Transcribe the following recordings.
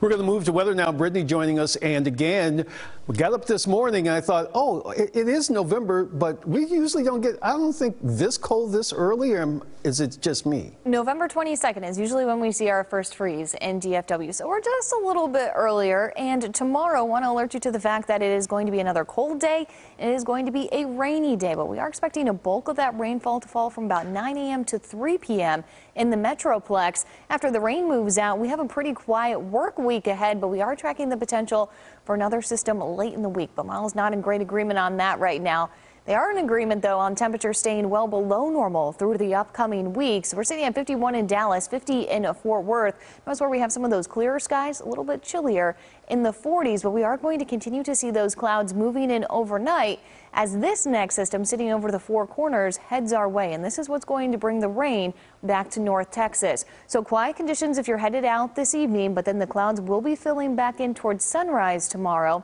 We're going to move to weather now. Brittany joining us. And again, we got up this morning and I thought, oh, it, it is November, but we usually don't get, I don't think this cold this early, or is it just me? November 22nd is usually when we see our first freeze in DFW. So we're just a little bit earlier. And tomorrow, I want to alert you to the fact that it is going to be another cold day. It is going to be a rainy day, but we are expecting a bulk of that rainfall to fall from about 9 a.m. to 3 p.m. in the Metroplex. After the rain moves out, we have a pretty quiet work week ahead, but we are tracking the potential for another system late in the week. But Miles not in great agreement on that right now. They are in agreement, though, on temperatures staying well below normal through the upcoming weeks. We're sitting at 51 in Dallas, 50 in Fort Worth. That's where we have some of those clearer skies, a little bit chillier in the 40s, but we are going to continue to see those clouds moving in overnight as this next system sitting over the four corners heads our way. And this is what's going to bring the rain back to North Texas. So quiet conditions if you're headed out this evening, but then the clouds will be filling back in towards sunrise tomorrow.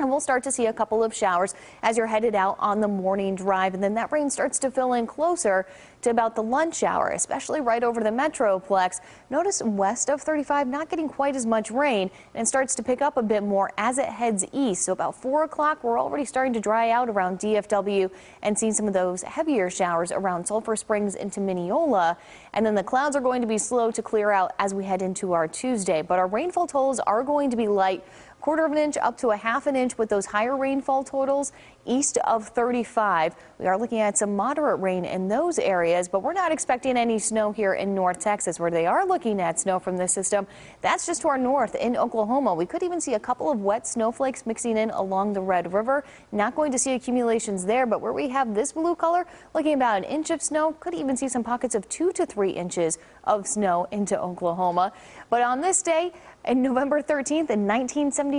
And we'll start to see a couple of showers as you're headed out on the morning drive. And then that rain starts to fill in closer to about the lunch hour, especially right over the Metroplex. Notice west of 35 not getting quite as much rain and starts to pick up a bit more as it heads east. So about 4 o'clock, we're already starting to dry out around DFW and seeing some of those heavier showers around Sulphur Springs into Mineola. And then the clouds are going to be slow to clear out as we head into our Tuesday. But our rainfall totals are going to be light quarter of an inch up to a half an inch with those higher rainfall totals east of 35. We are looking at some moderate rain in those areas, but we're not expecting any snow here in North Texas where they are looking at snow from this system. That's just to our north in Oklahoma. We could even see a couple of wet snowflakes mixing in along the Red River. Not going to see accumulations there, but where we have this blue color, looking about an inch of snow, could even see some pockets of two to three inches of snow into Oklahoma. But on this day, in November 13th in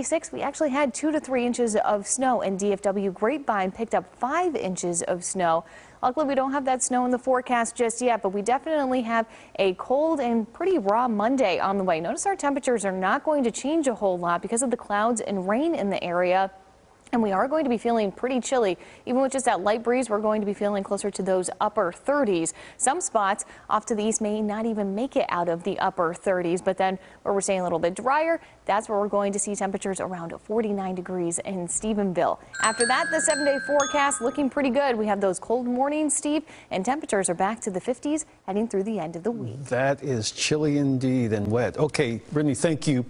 1976, we actually had two to three inches of snow in DFW. Grapevine picked up five inches of snow. Luckily, we don't have that snow in the forecast just yet, but we definitely have a cold and pretty raw Monday on the way. Notice our temperatures are not going to change a whole lot because of the clouds and rain in the area. And we are going to be feeling pretty chilly. Even with just that light breeze, we're going to be feeling closer to those upper 30s. Some spots off to the east may not even make it out of the upper 30s. But then where we're staying a little bit drier, that's where we're going to see temperatures around 49 degrees in Stephenville. After that, the seven day forecast looking pretty good. We have those cold mornings, Steve, and temperatures are back to the 50s heading through the end of the week. That is chilly indeed and wet. Okay, Brittany, thank you.